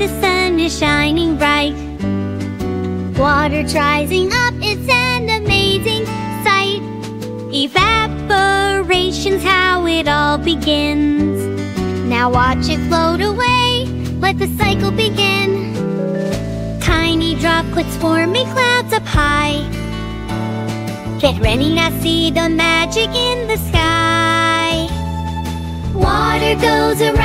is shining bright. Water rising up, it's an amazing sight. Evaporation's how it all begins. Now watch it float away, let the cycle begin. Tiny droplets forming clouds up high. Get ready now, see the magic in the sky. Water goes around,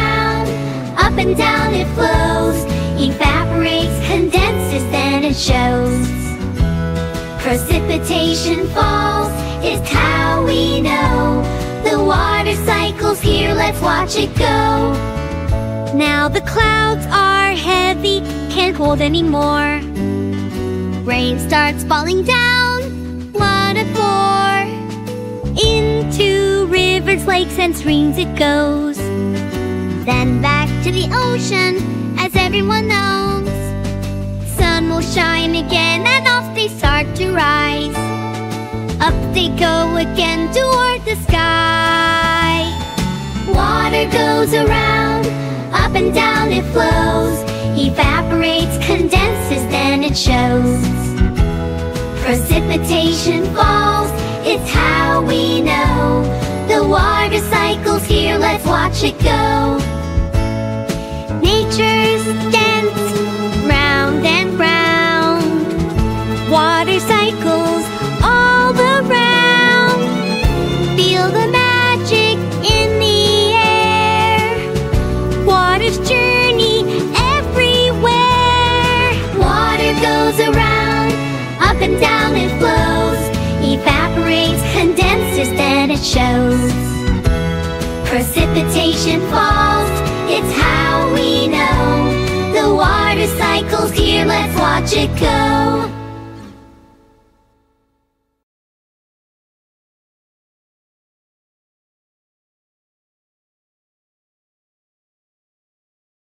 and down it flows. Evaporates, condenses, then it shows. Precipitation falls, is how we know. The water cycle's here, let's watch it go. Now the clouds are heavy, can't hold anymore. Rain starts falling down, one and four. Into rivers, lakes, and streams it goes. Then back to the ocean, as everyone knows. Sun will shine again, and off they start to rise. Up they go again toward the sky. Water goes around, up and down it flows. Evaporates, condenses, then it shows. Precipitation falls, it's how we know. The water cycle's here, let's watch it go. Dance, round and round. Water cycles all around. Feel the magic in the air. Water's journey everywhere. Water goes around, up and down it flows. Evaporates, condenses, then it shows. Precipitation falls, cycle's here, let's watch it go.